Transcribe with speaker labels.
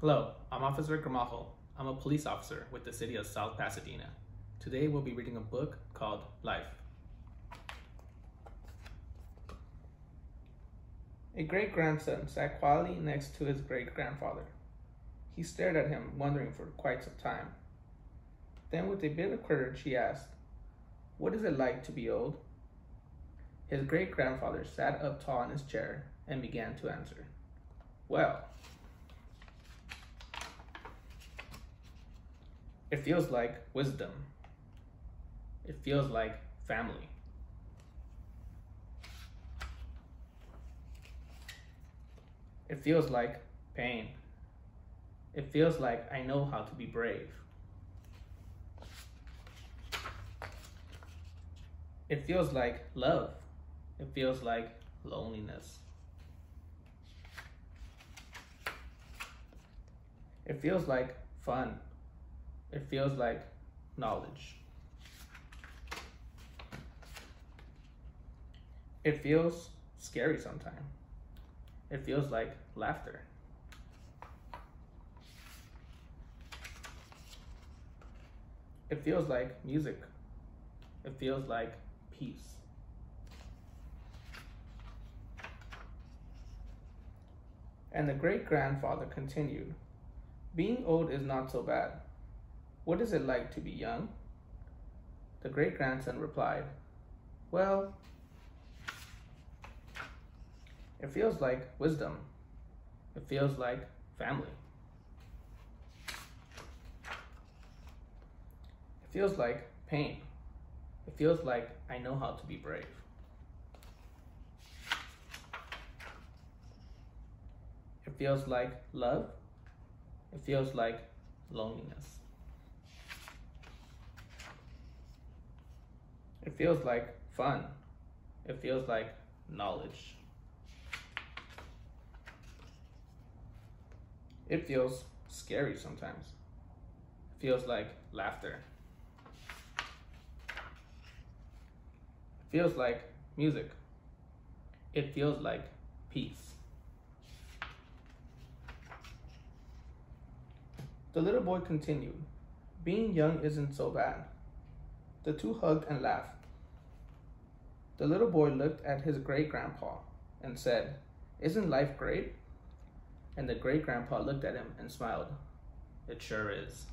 Speaker 1: Hello, I'm Officer Gramajo. I'm a police officer with the city of South Pasadena. Today we'll be reading a book called Life. A great grandson sat quietly next to his great grandfather. He stared at him, wondering for quite some time. Then, with a bit of courage, he asked, What is it like to be old? His great grandfather sat up tall in his chair and began to answer. Well, it feels like wisdom. It feels like family. It feels like pain. It feels like I know how to be brave. It feels like love. It feels like loneliness. It feels like fun. It feels like knowledge. It feels scary sometimes. It feels like laughter. It feels like music. It feels like peace. And the great grandfather continued, Being old is not so bad. What is it like to be young? The great grandson replied, Well, it feels like wisdom. It feels like family. It feels like pain. It feels like I know how to be brave. It feels like love. It feels like loneliness. It feels like fun. It feels like knowledge. It feels scary sometimes. It feels like laughter. It feels like music. It feels like peace. The little boy continued, Being young isn't so bad. The two hugged and laughed. The little boy looked at his great grandpa and said, Isn't life great? And the great grandpa looked at him and smiled. It sure is.